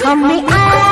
come me out.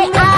I.